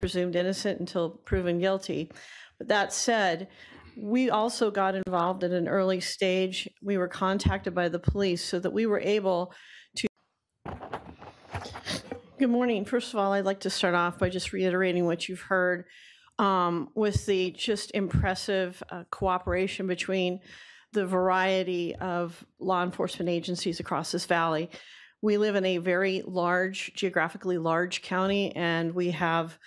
presumed innocent until proven guilty. But that said, we also got involved at an early stage. We were contacted by the police so that we were able to. Good morning. First of all, I'd like to start off by just reiterating what you've heard um, with the just impressive uh, cooperation between the variety of law enforcement agencies across this valley. We live in a very large, geographically large county, and we have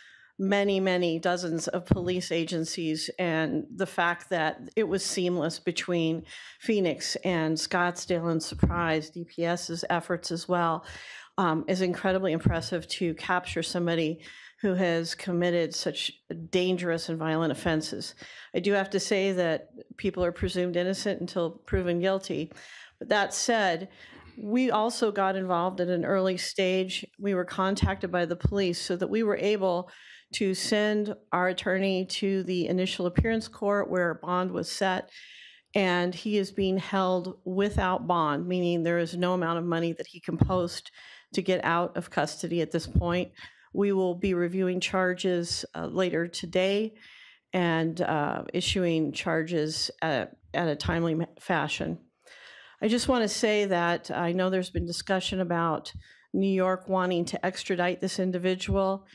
many, many dozens of police agencies. And the fact that it was seamless between Phoenix and Scottsdale and Surprise, DPS's efforts as well, um, is incredibly impressive to capture somebody who has committed such dangerous and violent offenses. I do have to say that people are presumed innocent until proven guilty. But that said, we also got involved at an early stage. We were contacted by the police so that we were able to send our attorney to the initial appearance court where a bond was set. And he is being held without bond, meaning there is no amount of money that he can post to get out of custody at this point. We will be reviewing charges uh, later today and uh, issuing charges at, at a timely fashion. I just want to say that I know there's been discussion about New York wanting to extradite this individual,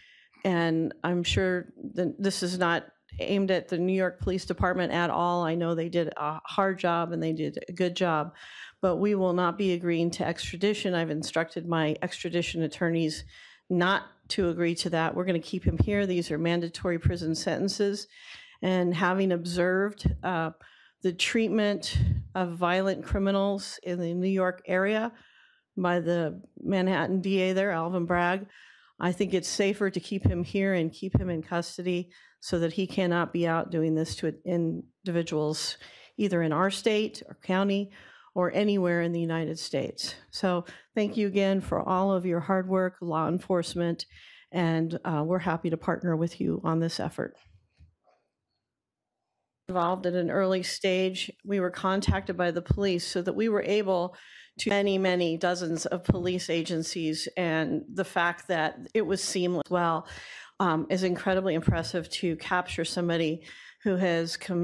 and I'm sure this is not aimed at the New York Police Department at all. I know they did a hard job and they did a good job, but we will not be agreeing to extradition. I've instructed my extradition attorneys not to agree to that. We're going to keep him here. These are mandatory prison sentences. And having observed uh, the treatment of violent criminals in the New York area by the Manhattan DA there, Alvin Bragg, I think it's safer to keep him here and keep him in custody so that he cannot be out doing this to individuals either in our state or county or anywhere in the United States. So thank you again for all of your hard work, law enforcement, and uh, we're happy to partner with you on this effort. Involved at an early stage, we were contacted by the police so that we were able to many, many dozens of police agencies, and the fact that it was seamless well um, is incredibly impressive to capture somebody who has committed